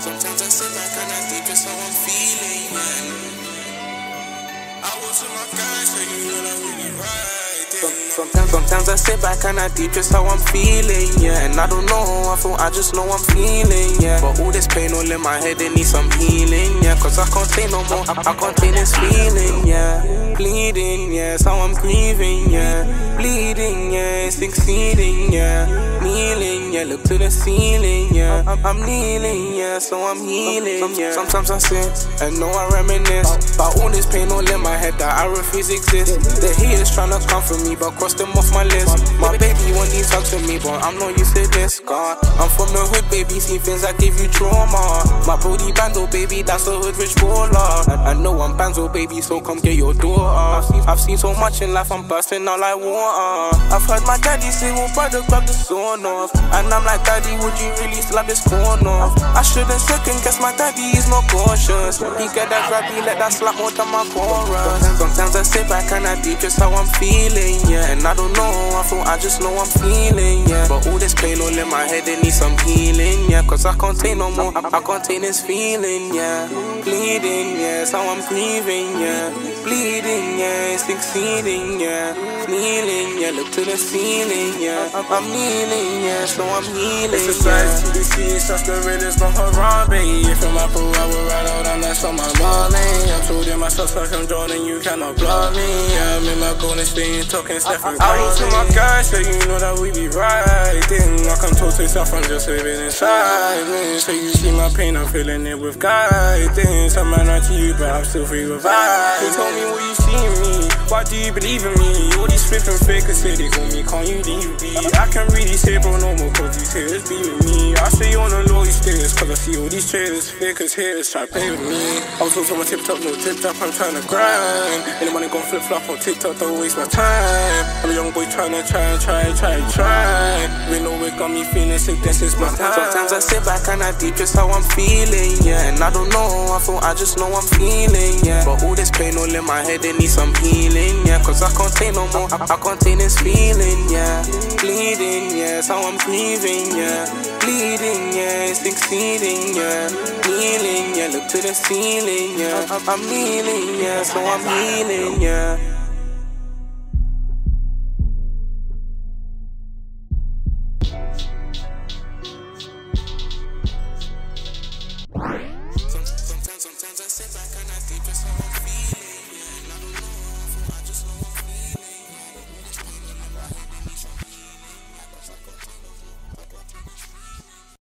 Sometimes I sit back and I think just how I'm feeling, yeah. I was with my guys, so you know that be riding. Sometimes, sometimes I sit back and I deep just how I'm feeling, yeah. And I don't know, I feel I just know I'm feeling, yeah. But all this pain all in my head, it needs some healing, yeah. Cause I can't take no more, I, can't take this feeling, yeah. Bleeding, yeah, so I'm grieving, yeah. Bleeding, yeah, succeeding, yeah. Kneeling, yeah, look to the ceiling, yeah. I'm, I'm kneeling, yeah, so I'm healing, yeah. Sometimes I sin, and know I reminisce about all this pain all in my head that I refuse exist. The haters tryna come for me, but cross them off my list. My baby want to me, but I'm not used to this. God, I'm from the hood, baby, see things that give you trauma. My booty bando, baby, that's a hood rich baller. I, know I'm banzo, baby, so come get your daughter. I've seen, so much in life, I'm bursting out like water. I've heard my daddy say, well, brother, grab the sawn off. And I'm like, daddy, would you really slap this corn off? I shouldn't second guess my daddy is more cautious. He get that grab, he let that slap more than my chorus. Sometimes I sit back and I deep just how I'm feeling, yeah. And I don't know, I feel I just know I'm feeling, yeah. But all this pain all in my head, it needs some healing, yeah. Cause I can't take no more, I, I can't take this feeling, yeah. Bleeding, yeah, so I'm grieving, yeah. Bleeding, yeah, succeeding, yeah. Kneeling, yeah, look to the ceiling, yeah. I'm, I'm kneeling, yeah, so I'm healing, It's a yeah. sight to see, it's just the realest from Harambe. If I'm up, I will ride out and that's on my money. I'm told in myself like I'm Jordan, you cannot block me. Yeah, I'm in my golden state, talking Stephen I wrote to my guys, so you know that we be riding. I come talk to yourself, I'm just living inside me. So you see my pain, I'm feeling it with guidance. I'm not to you, but I'm still free with vibes. You told me what you see in me. Why do you believe in me? All these flipping fakers say they got me, can't you leave me? I can't really say bro no more, cause these haters be with me. I stay on the low, these cause I see all these traitors, fakers, haters try to play with me. I was on my tip top, no tip top, I'm trying to grind. Anyone gon' flip flop on TikTok, don't waste my time. I'm a young boy trying to try, try, try, try. We know it got me feeling sick, this is my time. Sometimes I sit back and I deep just how I'm feeling, yeah. And I don't know, I feel I just know I'm feeling, yeah. But all this pain all in my head, it needs some healing, bleeding, yeah. Cause I can't take no more. I, I can't take this feeling, yeah. Bleeding, yeah. so I'm grieving, yeah. Bleeding, yeah. It's exceeding, yeah. Kneeling, yeah. Look to the ceiling, yeah. I'm kneeling, yeah. So I'm healing, yeah. Sometimes I sit back and I